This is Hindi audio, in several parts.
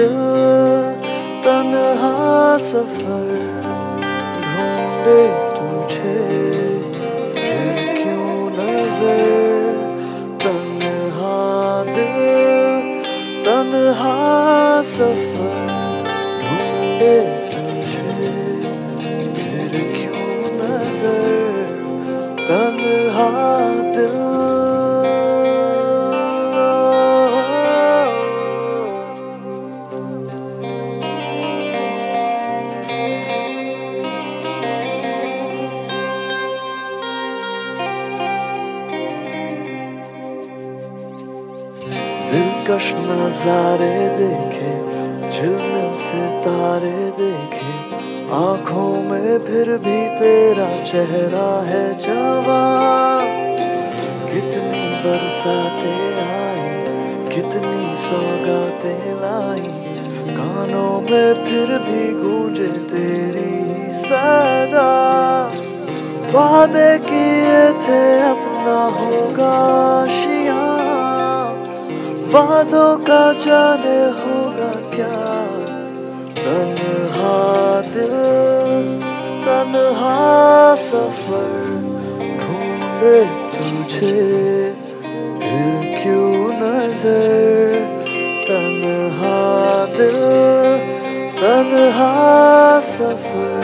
दिल तनहा सफ़र ढूंढे तुझे। फिर क्यों नज़र? तनहा दिल तनहा सफ़र ढूंढे दिलकश नजारे देखे झिलमिल सितारे देखे। आँखों में फिर भी तेरा चेहरा है जवान कितनी बरसाते आई, कितनी सौगाते लाई। कानों में फिर भी गूंजे तेरी सदा। वादे किए थे अपना होगा। वादों का जाने होगा क्या? तन्हा दिल, तन्हा सफ़र, ढूंढे तुझे, फिर क्यों नज़र? तन्हा दिल, तन्हा सफ़र,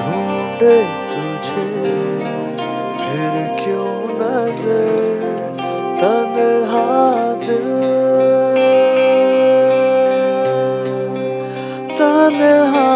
ढूंढे तुझे, फिर क्यों नज़र? wonder